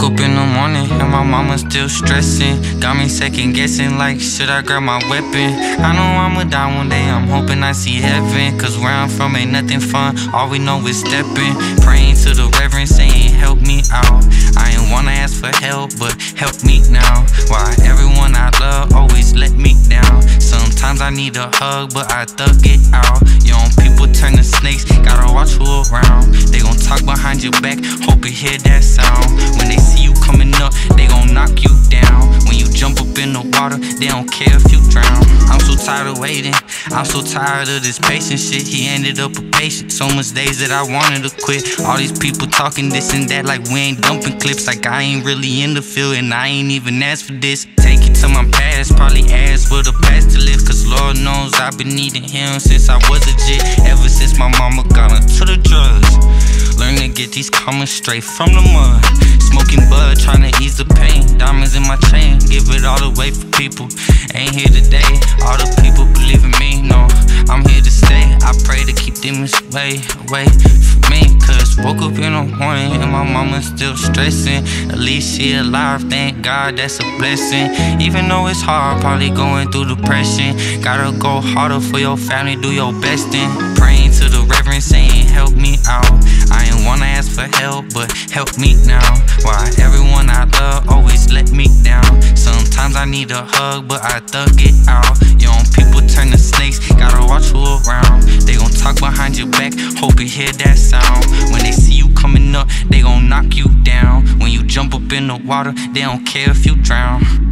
up in the morning and my mama still stressing. Got me second guessing, like, should I grab my weapon? I know I'ma die one day, I'm hoping I see heaven. Cause where I'm from ain't nothing fun, all we know is stepping. Praying to the reverend saying, help me out. I ain't wanna ask for help, but help me now. Why everyone I love always let me down. Sometimes I need a hug, but I thug it out. Young people turn to snakes, gotta watch who around. They gon' talk behind your back, hope you hear that sound. Water, they don't care if you drown. I'm so tired of waiting, I'm so tired of this patient shit. He ended up a patient, so much days that I wanted to quit. All these people talking this and that, like we ain't dumping clips, like I ain't really in the field and I ain't even asked for this. Take it to my past, probably ask for the past to live, cause Lord knows I've been needing him since I was a jit. Ever since my mama got into the drugs. Learn to get these coming straight from the mud. Smoking bud, trying to. Diamonds in my chain, give it all away for people. Ain't here today, all the people believe in me. No, I'm here to stay. I pray to keep demons away, away from me. Cause woke up in the morning and my mama still stressing. At least she alive, thank God that's a blessing. Even though it's hard, probably going through depression. Gotta go harder for your family, do your best and praying to the reverend saying, help me out. I ain't wanna ask for help, but help me now. Need a hug, but I thug it out. Young people turn to snakes, gotta watch who around. They gon' talk behind your back, hope you hear that sound. When they see you coming up, they gon' knock you down. When you jump up in the water, they don't care if you drown.